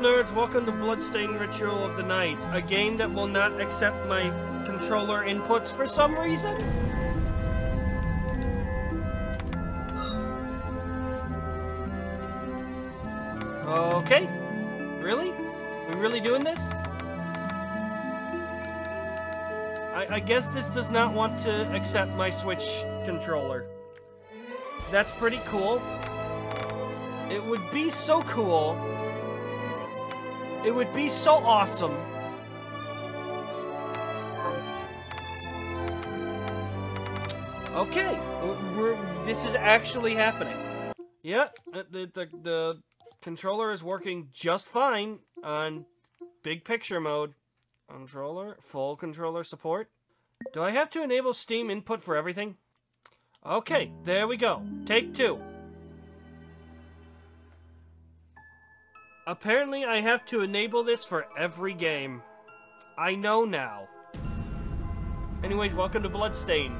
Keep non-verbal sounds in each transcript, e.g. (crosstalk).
nerds, welcome to Bloodstained Ritual of the Night, a game that will not accept my controller inputs for some reason. Okay. Really? We really doing this? I, I guess this does not want to accept my Switch controller. That's pretty cool. It would be so cool. It would be so awesome. Okay, we're, this is actually happening. Yeah, uh, the, the, the controller is working just fine on big picture mode. Controller, full controller support. Do I have to enable Steam input for everything? Okay, there we go. Take two. Apparently I have to enable this for every game. I know now. Anyways, welcome to Bloodstained.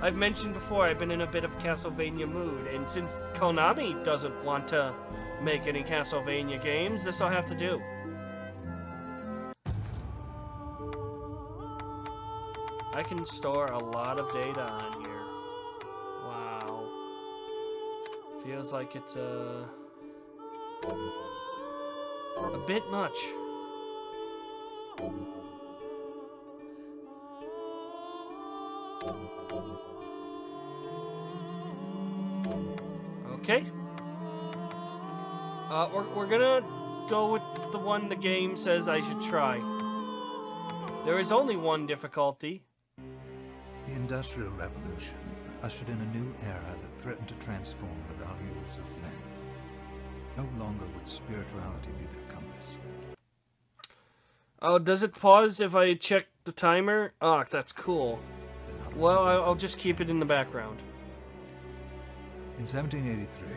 I've mentioned before I've been in a bit of Castlevania mood, and since Konami doesn't want to make any Castlevania games, this I'll have to do. I can store a lot of data on here. Wow. Feels like it's a... a bit much. Okay. Uh, we're, we're gonna go with the one the game says I should try. There is only one difficulty. The Industrial Revolution ushered in a new era that threatened to transform the values of men. No longer would spirituality be their compass. Oh, does it pause if I check the timer? Oh, that's cool. Well, I'll just keep it in the background. In 1783,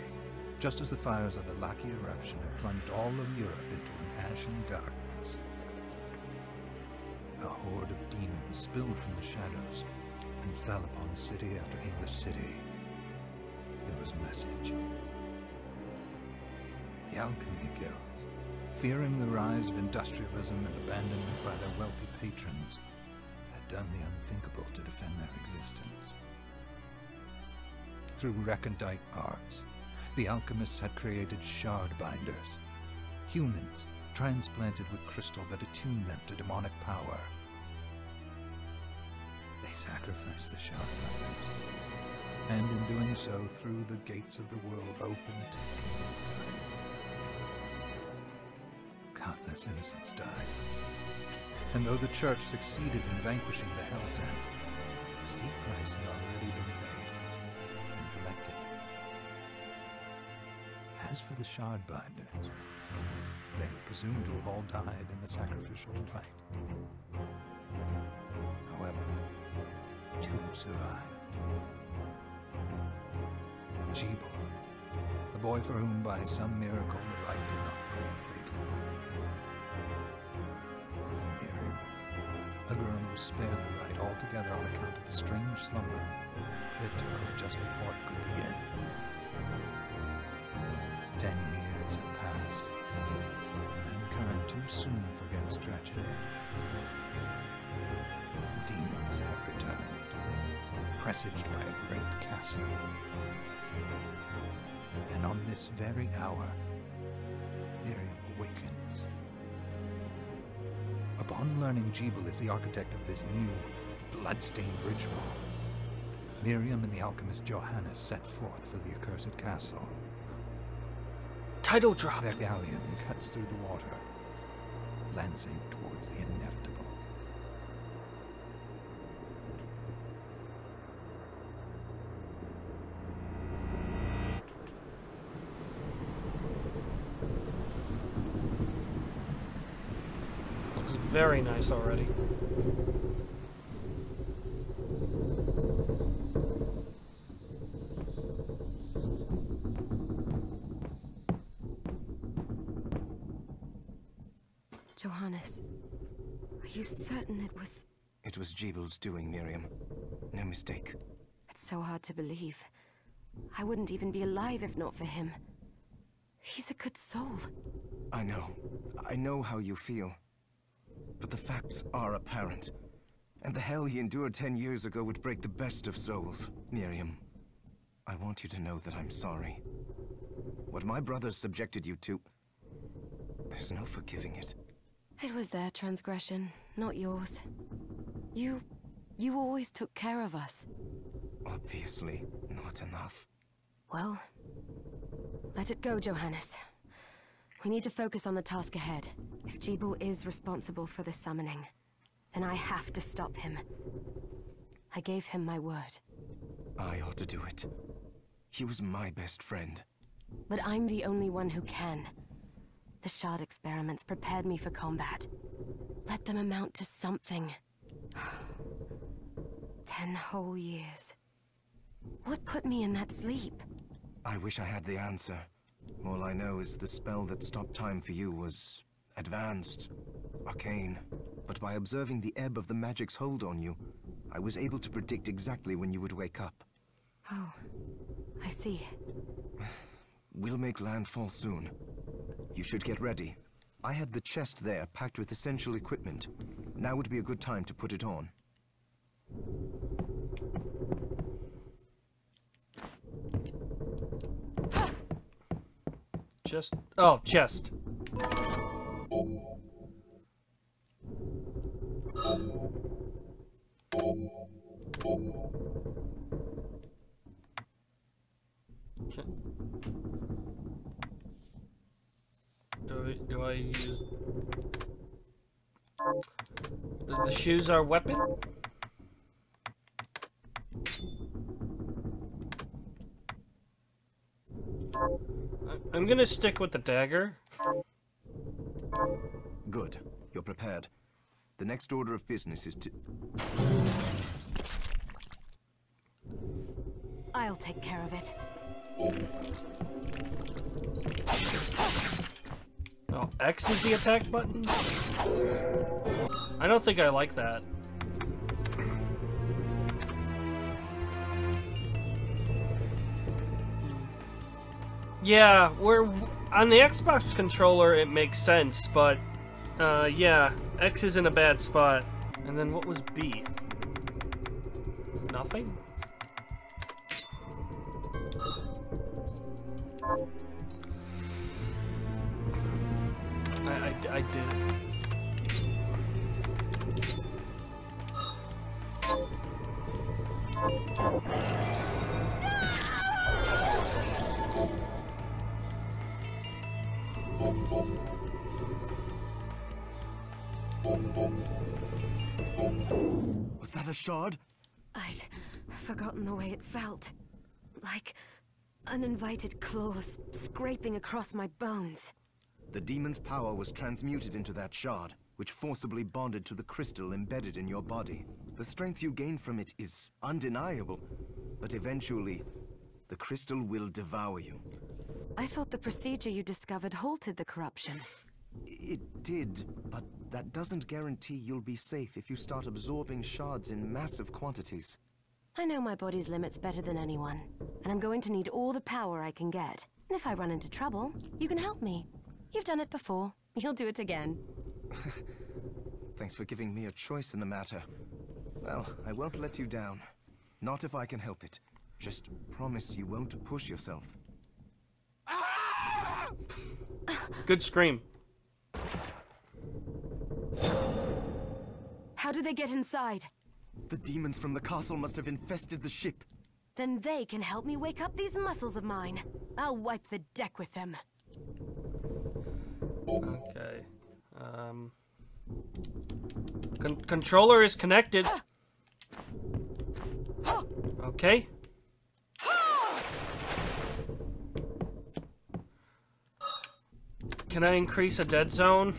just as the fires of the Laki eruption had plunged all of Europe into an ashen darkness, a horde of demons spilled from the shadows and fell upon city after English city. It was a message. The Alchemy Guild, fearing the rise of industrialism and abandonment by their wealthy patrons, had done the unthinkable to defend their existence. Through recondite arts, the alchemists had created shard binders, humans transplanted with crystal that attuned them to demonic power. They sacrificed the shard binders, and in doing so, threw the gates of the world open to the humankind. Countless innocents died. And though the church succeeded in vanquishing the Hell's a steep price had already been paid and collected. As for the shard binders, they were presumed to have all died in the sacrificial rite. However, two survived. Gebel, a boy for whom by some miracle the rite did not prove spared the rite altogether on account of the strange slumber that took her just before it could begin. Ten years had passed. Mankind too soon forgets tragedy. The demons have returned, presaged by a great castle. And on this very hour, Miriam awakens. Upon learning Gebel is the architect of this new, blood-stained ritual, Miriam and the alchemist Johannes set forth for the accursed castle. Title drop. Their galleon cuts through the water, lancing towards the inevitable. Very nice already. Johannes, are you certain it was... It was Gebel's doing, Miriam. No mistake. It's so hard to believe. I wouldn't even be alive if not for him. He's a good soul. I know. I know how you feel. But the facts are apparent. And the hell he endured ten years ago would break the best of souls. Miriam, I want you to know that I'm sorry. What my brothers subjected you to... There's no forgiving it. It was their transgression, not yours. You... you always took care of us. Obviously, not enough. Well, let it go, Johannes. We need to focus on the task ahead. If Gebel is responsible for the summoning, then I have to stop him. I gave him my word. I ought to do it. He was my best friend. But I'm the only one who can. The Shard experiments prepared me for combat. Let them amount to something. (sighs) Ten whole years. What put me in that sleep? I wish I had the answer. All I know is the spell that stopped time for you was... advanced. Arcane. But by observing the ebb of the magic's hold on you, I was able to predict exactly when you would wake up. Oh, I see. (sighs) We'll make landfall soon. You should get ready. I had the chest there packed with essential equipment. Now would be a good time to put it on. Just oh, chest. Okay. Do I, do I use the, the shoes are weapon? I- I'm gonna stick with the dagger. Good. You're prepared. The next order of business is to... I'll take care of it. Oh, X is the attack button? I don't think I like that. Yeah, we're on the Xbox controller it makes sense, but uh yeah, X is in a bad spot. And then what was B? Nothing? Was that a shard? I'd forgotten the way it felt. Like uninvited claws scraping across my bones. The demon's power was transmuted into that shard, which forcibly bonded to the crystal embedded in your body. The strength you gain from it is undeniable, but eventually, the crystal will devour you. I thought the procedure you discovered halted the corruption. It did, but that doesn't guarantee you'll be safe if you start absorbing shards in massive quantities. I know my body's limits better than anyone, and I'm going to need all the power I can get. And if I run into trouble, you can help me. You've done it before. You'll do it again. (laughs) Thanks for giving me a choice in the matter. Well, I won't let you down. Not if I can help it. Just promise you won't push yourself. Good scream. How did they get inside? The demons from the castle must have infested the ship. Then they can help me wake up these muscles of mine. I'll wipe the deck with them. Okay. Um. Con controller is connected. (gasps) Okay. Can I increase a dead zone?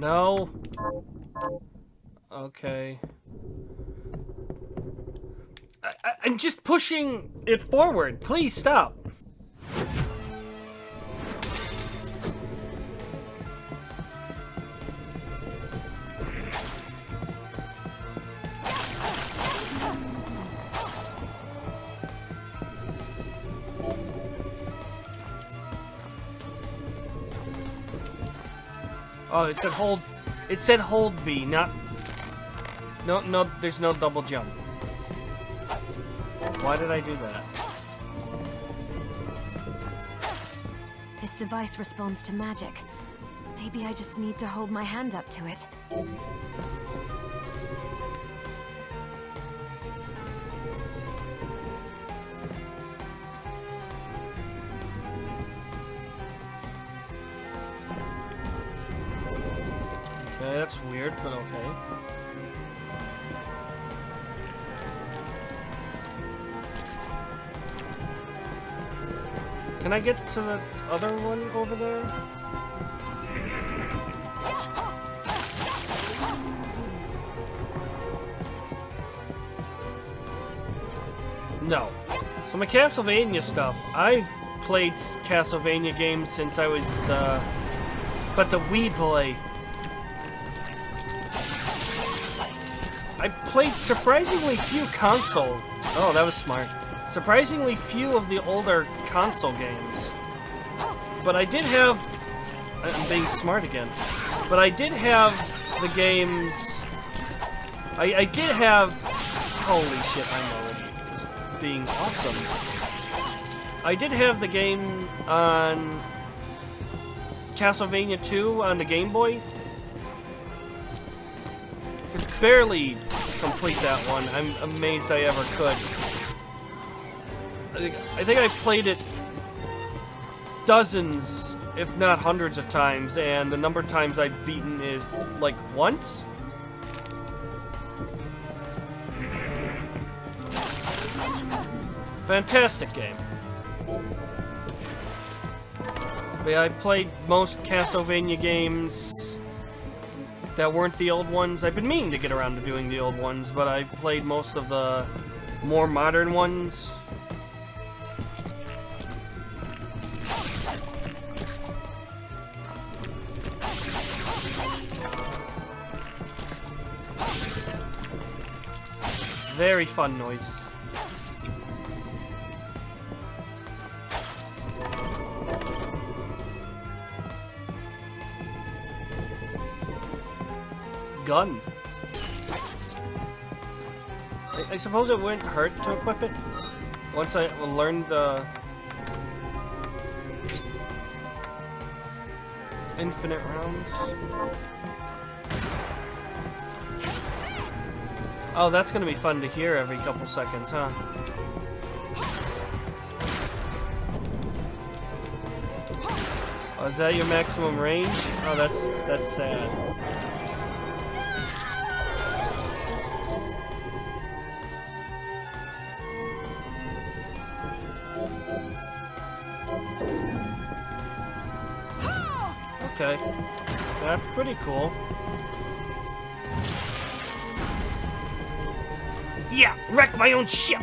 No. Okay. I, I'm just pushing it forward. Please stop. It said hold. It said hold B, not. No, no, there's no double jump. Why did I do that? This device responds to magic. Maybe I just need to hold my hand up to it. That's weird, but okay. Can I get to the other one over there? No. So my Castlevania stuff, I've played Castlevania games since I was, uh, but the Wii Boy. I played surprisingly few console. Oh, that was smart. Surprisingly few of the older console games. But I did have. I'm being smart again. But I did have the games. I, I did have. Holy shit, I'm already just being awesome. I did have the game on Castlevania 2 on the Game Boy barely complete that one. I'm amazed I ever could. I think, I think I played it dozens, if not hundreds of times, and the number of times I've beaten is like once? Fantastic game. Yeah, I played most Castlevania games that weren't the old ones. I've been meaning to get around to doing the old ones, but I played most of the more modern ones. Very fun noises. Gun. I, I suppose it wouldn't hurt to equip it once I learned the infinite rounds. Oh, that's gonna be fun to hear every couple seconds, huh? Oh, is that your maximum range? Oh, that's that's sad. Pretty cool. Yeah, wreck my own ship!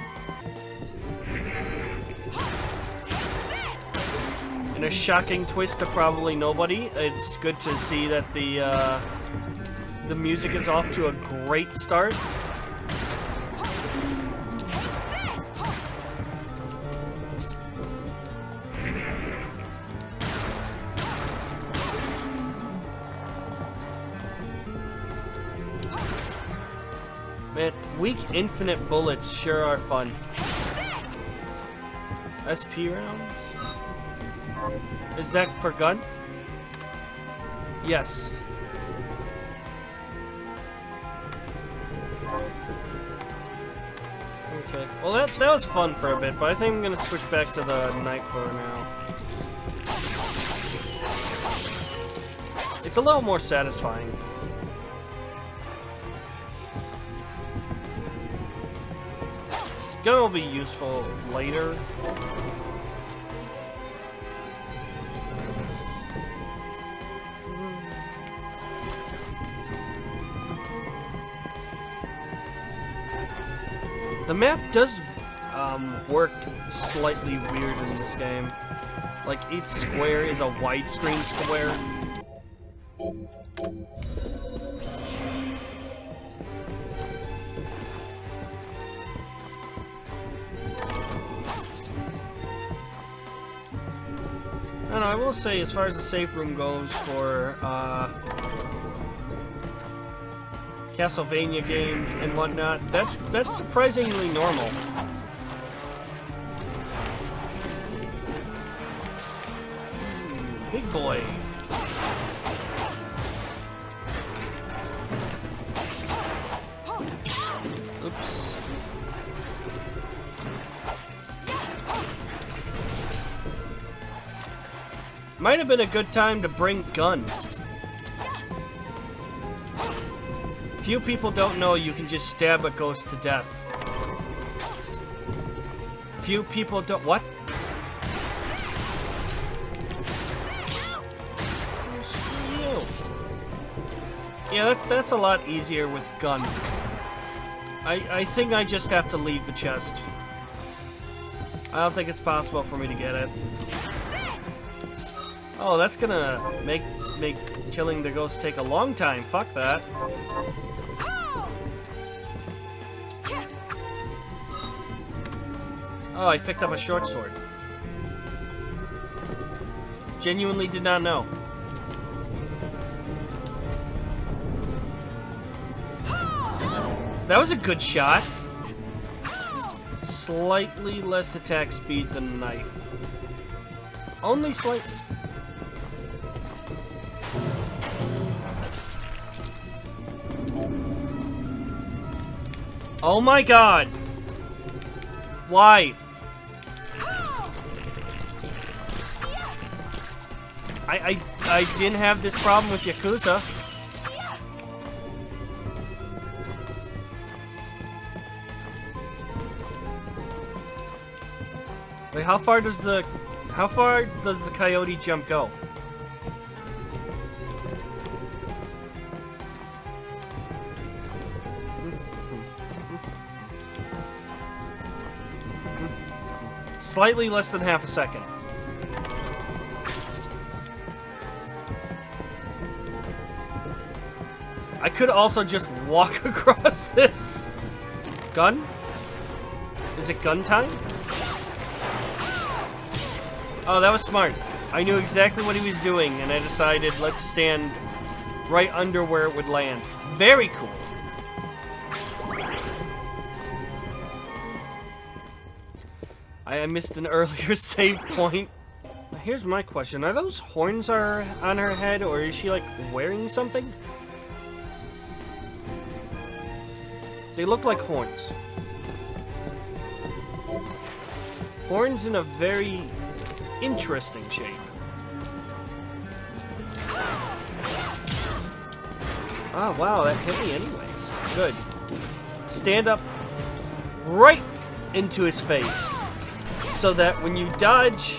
In a shocking twist to probably nobody, it's good to see that the, uh, the music is off to a great start. Weak infinite bullets sure are fun. SP rounds? Is that for gun? Yes. Okay. Well, that that was fun for a bit, but I think I'm gonna switch back to the knife for now. It's a little more satisfying. Gun will be useful later. The map does um, work slightly weird in this game. Like each square is a widescreen square. Say, as far as the safe room goes for uh, Castlevania games and whatnot, that that's surprisingly normal. Big boy. Might have been a good time to bring gun. Few people don't know you can just stab a ghost to death. Few people don't- what? Yeah, that, that's a lot easier with gun. I, I think I just have to leave the chest. I don't think it's possible for me to get it. Oh, that's gonna make make killing the ghost take a long time. Fuck that. Oh, I picked up a short sword. Genuinely did not know. That was a good shot. Slightly less attack speed than knife. Only slightly. Oh my god! Why? I, I, I didn't have this problem with Yakuza. Wait, how far does the... How far does the coyote jump go? Slightly less than half a second. I could also just walk (laughs) across this. Gun? Is it gun time? Oh, that was smart. I knew exactly what he was doing, and I decided let's stand right under where it would land. Very cool. I missed an (laughs) earlier save point. Here's my question. Are those horns are on her head, or is she, like, wearing something? They look like horns. Horns in a very interesting shape. Oh, wow, that hit me anyways. Good. Stand up right into his face. So that when you dodge...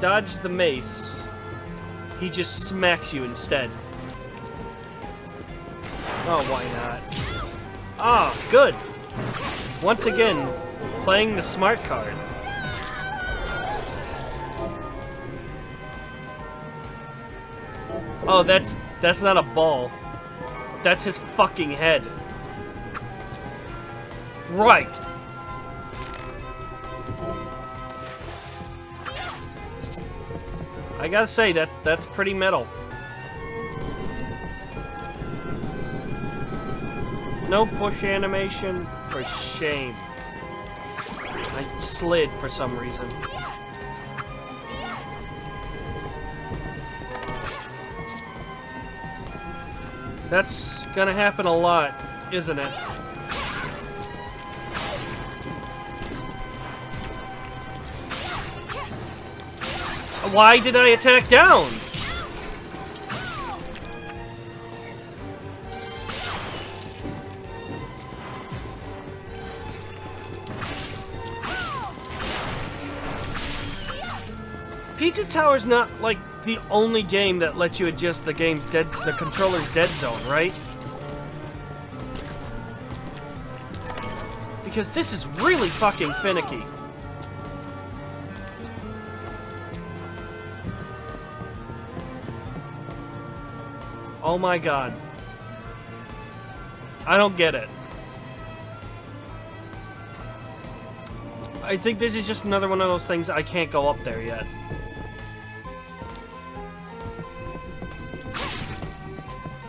Dodge the mace, he just smacks you instead. Oh, why not? Ah, oh, good. Once again, playing the smart card. Oh, that's that's not a ball. That's his fucking head. Right. I gotta say that that's pretty metal. No push animation for shame. I slid for some reason. That's gonna happen a lot, isn't it? Why did I attack down? Pizza Tower's not like the only game that lets you adjust the game's dead the controller's dead zone, right? Because this is really fucking finicky. Oh my god. I don't get it. I think this is just another one of those things I can't go up there yet.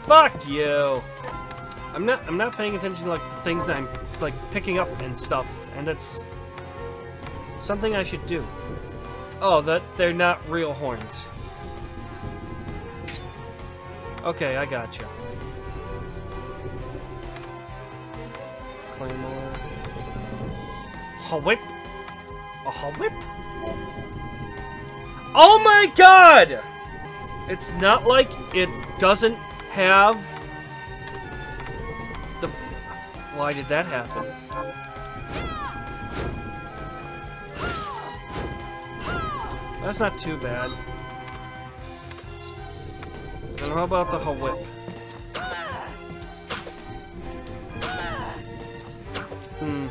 Fuck you! I'm not I'm not paying attention to like things that I'm like picking up and stuff, and that's something I should do. Oh, that they're not real horns. Okay, I got you. Claymore. A whip. A whip. Oh my god! It's not like it doesn't have the. Why did that happen? That's not too bad. And how about the whole whip? Hmm.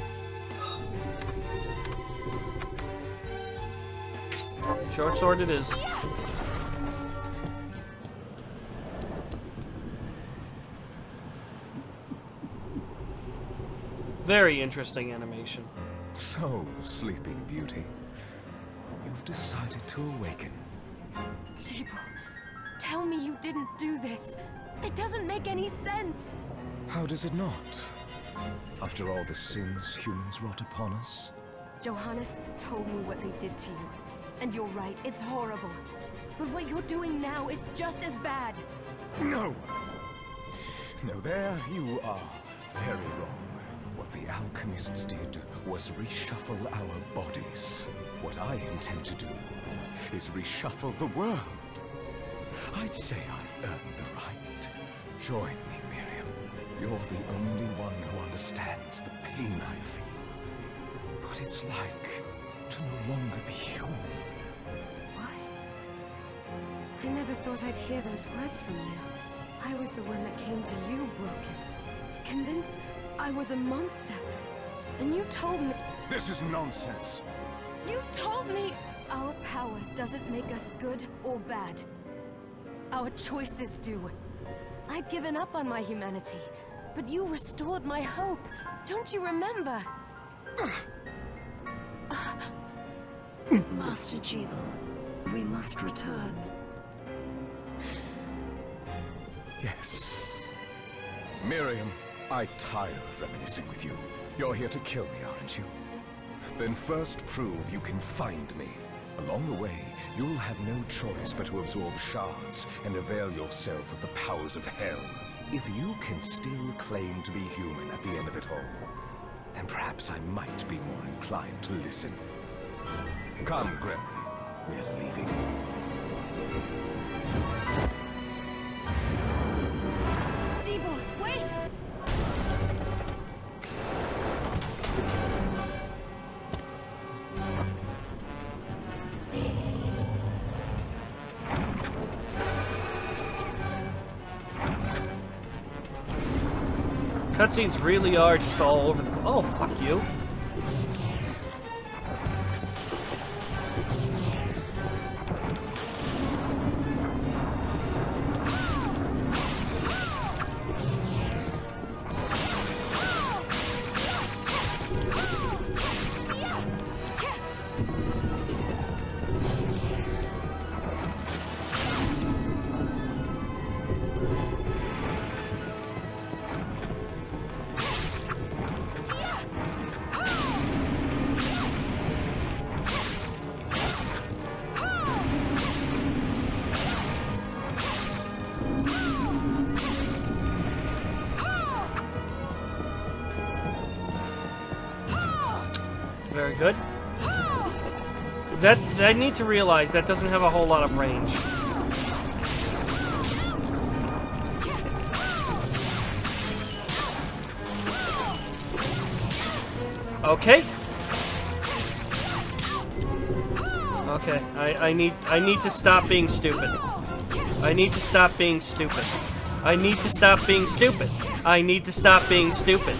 Short sword it is. Very interesting animation. So, Sleeping Beauty, you've decided to awaken. Gebel, tell me you didn't do this. It doesn't make any sense. How does it not? After all the sins humans wrought upon us? Johannes told me what they did to you. And you're right, it's horrible. But what you're doing now is just as bad. No! No, there you are very wrong. What the alchemists did was reshuffle our bodies. What I intend to do is reshuffle the world. I'd say I've earned the right. Join me, Miriam. You're the only one who understands the pain I feel. What it's like to no longer be human. What? I never thought I'd hear those words from you. I was the one that came to you broken. Convinced I was a monster. And you told me... This is nonsense. You told me our power doesn't make us good or bad. Our choices do. I'd given up on my humanity, but you restored my hope. Don't you remember? (sighs) Master Gebel, we must return. Yes. Miriam, I tire of reminiscing with you. You're here to kill me, aren't you? Then first prove you can find me. Along the way, you'll have no choice but to absorb shards and avail yourself of the powers of hell. If you can still claim to be human at the end of it all, then perhaps I might be more inclined to listen. Come, Gremory. We're leaving. Cutscenes really are just all over the. Oh, fuck you. Good. That I need to realize that doesn't have a whole lot of range. Okay. Okay, I, I need I need to stop being stupid. I need to stop being stupid. I need to stop being stupid. I need to stop being stupid.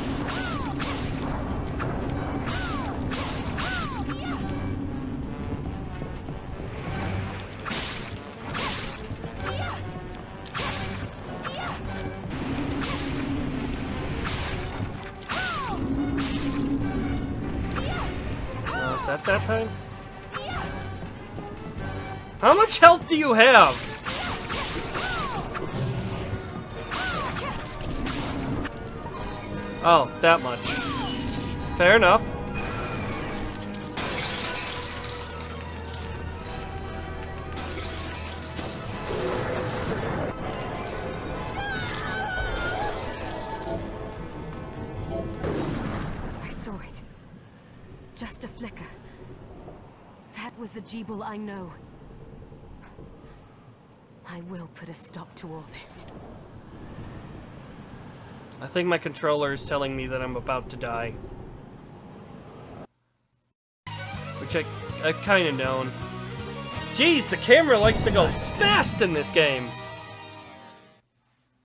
Much health do you have? Oh, that much. Fair enough. I saw it. Just a flicker. That was the Gebel I know. I will put a stop to all this. I think my controller is telling me that I'm about to die. Which I, I've kind of known. Jeez, the camera likes to go fast in this game.